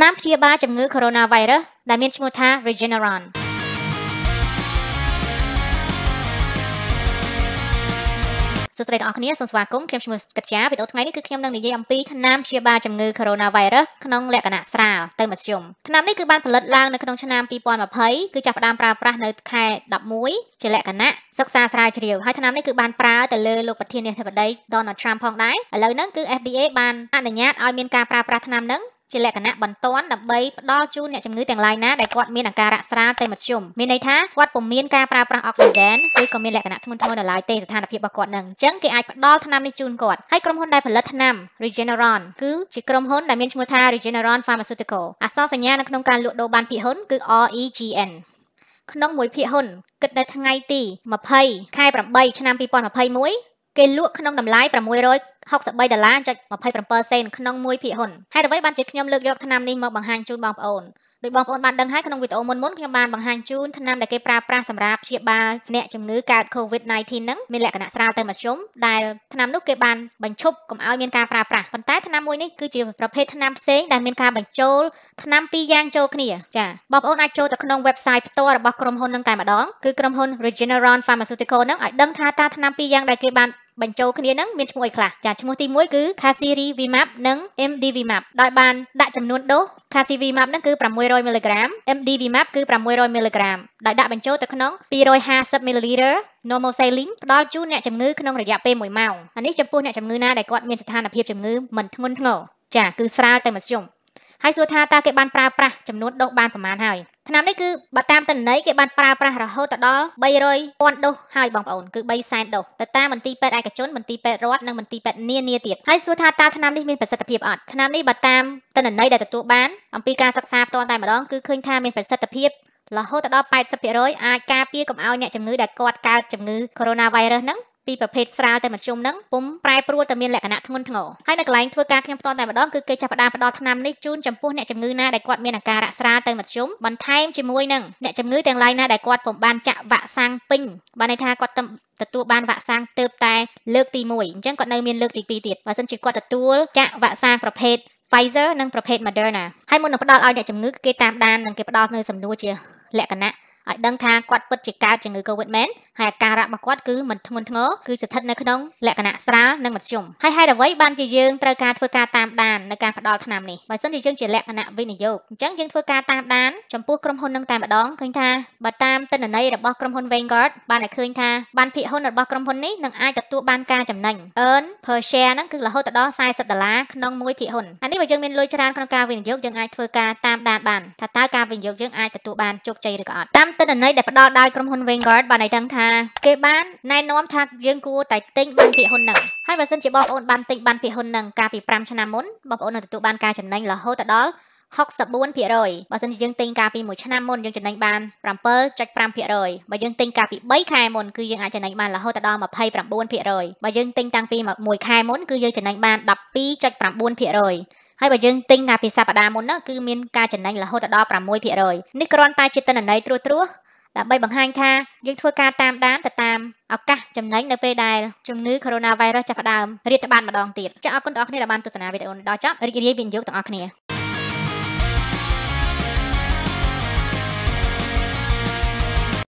ថ្នាំព្យាបាលជំងឺ Coronavirus ដែលមានឈ្មោះថា Regeneron សួស្តីទាំងអស់គ្នាសូមស្វាគមន៍ខ្ញុំឈ្មោះកត្យាវីដេអូថ្ងៃនេះគឺខ្ញុំនឹងនិយាយអំពីថ្នាំព្យាបាលជំងឺ Coronavirus ក្នុងលក្ខណៈស្រាលទៅមធ្យមថ្នាំនេះគឺបានផលិតឡើងនៅក្នុងឆ្នាំ2020គឺចាប់ផ្ដើមប្រើប្រាស់នៅខែ11ជាលក្ខណៈសិក្សាស្រាវជ្រាវហើយថ្នាំនេះគឺបានប្រើទៅលើលោកប្រធានាធិបតី Donald Trump ផងដែរឥឡូវហ្នឹងគឺ FDA បានអនុញ្ញាតឲ្យមានការប្រើប្រាស់ថ្នាំហ្នឹង ជាលក្ខណៈបន្ទាន់ដើម្បីផ្ដល់ជូនអ្នកជំងឺទាំងឡាយណាដែលគាត់មានអាការៈស្រាលទៅមធ្យមមានន័យថាគាត់ពុំមានការប្រើប្រាស់អុកស៊ីហ្សែនឬក៏មានលក្ខណៈធ្ងន់ធ្ងរនៅឡើយទេស្ថានភាពរបស់គាត់នឹងអញ្ចឹងគេអាចផ្ដល់ថ្នាំនេះជូនគាត់ហើយក្រុមហ៊ុនដែលផលិតថ្នាំ Regeneron គឺជាក្រុមហ៊ុនដែលមានឈ្មោះថា Regeneron Pharmaceutical អក្សរសញ្ញានៅក្នុងការលក់ដូរបានភាគហ៊ុនគឺ REGN ក្នុងមួយភាគហ៊ុនគិតនៅថ្ងៃទី20ខែ8ឆ្នាំ2021 គេលក់ក្នុងតម្លៃ600 63ដុល្លារចុច27សេនក្នុងមួយភាគហ៊ុនហេតុអ្វីបានជាខ្ញុំលើកយកថ្នាំនេះមកបង្ហាញជូនបងប្អូនដោយបងប្អូនបានដឹងហើយក្នុងវីដេអូមុនមុនខ្ញុំបានបង្ហាញជូនថ្នាំដែលគេប្រើប្រាស់សម្រាប់ព្យាបាលអ្នកជំងឺកើត COVID-19 ហ្នឹងមានលក្ខណៈស្រាលទៅមធ្យមដែលថ្នាំនោះគេបានបញ្ឈប់កុំឲ្យមានការប្រើប្រាស់ប៉ុន្តែថ្នាំមួយនេះគឺជាប្រភេទថ្នាំផ្សេងដែលមានការបញ្ចូលថ្នាំពីរយ៉ាងចូលគ្នាចាបងប្អូនអាចចូលទៅក្នុង website ផ្ទាល់របស់ក្រុមហ៊ុននឹងតែម្ដងគឺក្រុមហ៊ុន Regeneron Pharmaceutical ហ្នឹងឲ្យដឹងថាតើថ្នាំពីរយ៉ាងដែលគេបាន បញ្ចូលគ្នានឹងមានឈ្មោះអីខ្លះចាឈ្មោះទី1គឺ Casirivimab និង MDVimab ដោយបានដាក់ចំនួនដូស Casirivimab នឹងគឺ600 mg MDVimab គឺ600 mg ដោយដាក់បញ្ចូលទៅក្នុង250 ml normal saline ផ្ដល់ជូនអ្នកជំងឺក្នុងរយៈពេល1ម៉ោងអានេះចំពោះអ្នកជំងឺណាដែលគាត់មានស្ថានភាពជំងឺមិនធ្ងន់ធ្ងរចាគឺស្រាលទៅមធ្យម ហើយសួរថាតើគេបានប្រើប្រាស់ចំនួនដូសបានប្រមាណហើយឆ្នាំនេះគឺបើតាមតន័យគេបានប្រើប្រាស់រហូតដល់300,000ដូសហើយបងប្អូនគឺ3សែនដូសទៅតាមមន្ទីរពេទ្យឯកជនមន្ទីរពេទ្យរដ្ឋនិងមន្ទីរពេទ្យនានាទៀតហើយសួរថាតើឆ្នាំនេះមានប្រសិទ្ធភាពអត់ឆ្នាំនេះបើតាមតន័យដែលទទួលបានអំពីការសិក្សាផ្ទាល់តែម្ដងគឺឃើញថាមានប្រសិទ្ធភាពរហូតដល់80%អាចការពារកុំឲ្យអ្នកជំងឺដែលគាត់កើតជំងឺ Coronavirus ហ្នឹង ពីប្រភេទស្រាលទៅមធ្យមហ្នឹងពុំប្រែប្រួលទៅមានលក្ខណៈធ្ងន់ធ្ងរហើយនៅកន្លែងធ្វើការខ្ញុំផ្ទាល់តែម្ដងគឺគេចាប់ផ្ដើមផ្ដល់ថ្នាំនេះជូនចំពោះអ្នកជំងឺណាដែលគាត់មានអាការៈស្រាលទៅមធ្យមបន្ថែមជាមួយនឹងអ្នកជំងឺទាំងឡាយណាដែលគាត់ពុំបានចាក់វ៉ាក់សាំងពេញបានន័យថាគាត់ទទួលបានវ៉ាក់សាំងទៅតែលើកទី1អញ្ចឹងគាត់នៅមានលើកទី2ទៀតបើមិនជាគាត់ទទួលចាក់វ៉ាក់សាំងប្រភេទ Pfizer និងប្រភេទ Moderna ហើយមុននឹងផ្ដល់ឲ្យអ្នកជំងឺគេតាមដាននិងគេផ្ដល់នៅសំណួរជាលក្ខណៈ ឲ្យដឹងថាគាត់ពិតជាកើតជំងឺ Covid មែនហើយអាការៈរបស់គាត់គឺមិនធ្ងន់ធ្ងរគឺស្ថិតនៅក្នុងលក្ខណៈស្រាលនិងមធ្យមហើយហេតុអ្វីបានជាយើងត្រូវការធ្វើការតាមដាននៅការផ្ដល់ថ្នាំនេះបើមិនជាយើងជាលក្ខណៈវិនិយោគអញ្ចឹងយើងធ្វើការតាមដានចំពោះក្រុមហ៊ុននឹងតែម្ដងឃើញថាបើតាមទិន្នន័យរបស់ក្រុមហ៊ុន Vanguard បានឲ្យឃើញថាបានភាគហ៊ុនរបស់ក្រុមហ៊ុននេះនឹងអាចទទួលបានការចំណេញ earn per share ហ្នឹងគឺរហូតដល់40ដុល្លារក្នុងមួយភាគហ៊ុនអានេះបើយើងមានលុយច្រើនក្នុងការវិនិយោគយើងអាចធ្វើការតាមដានបានថាតើការវិនិយោគយើងអាចទទួលបានជោគជ័យឬក៏អត់តាមទិន្នន័យដែលផ្ដល់ដោយក្រុមហ៊ុន Vanguard បានឲ្យដឹងថាគេបានណែនាំថាយើងគួរតែទិញបានភាគហ៊ុនហ្នឹងហើយបើសិនជាបងប្អូនបានទិញបានភាគហ៊ុនហ្នឹងកាលពី5ឆ្នាំមុនបងប្អូននឹងទទួលបានការចំណេញរហូតដល់64%បើសិនជាយើងទិញកាលពី1ឆ្នាំមុនយើងចំណេញបាន7.5%បើយើងទិញកាលពី3ខែមុនគឺយើងអាចចំណេញបានរហូតដល់29%បើយើងទិញតាំងពី1ខែមុនគឺយើងចំណេញបាន12.9% ហើយបើយើងទិញកាលពីសប្តាហ៍មុនណាគឺមានការចំណេញរហូតដល់6%នេះគ្រាន់តែជាទិន្នន័យត្រួសត្រាសដើម្បីបង្ហាញថាយើងធ្វើការតាមដានទៅតាមឱកាសចំណេញនៅពេលដែលជំងឺ Coronavirus ចាប់ផ្ដើមរាតត្បាតម្ដងទៀតចាអរគុណដល់អ្នកដែលបានទស្សនាវីដេអូនេះដល់ចប់រីករាយវិនិយោគទាំងអស់គ្នា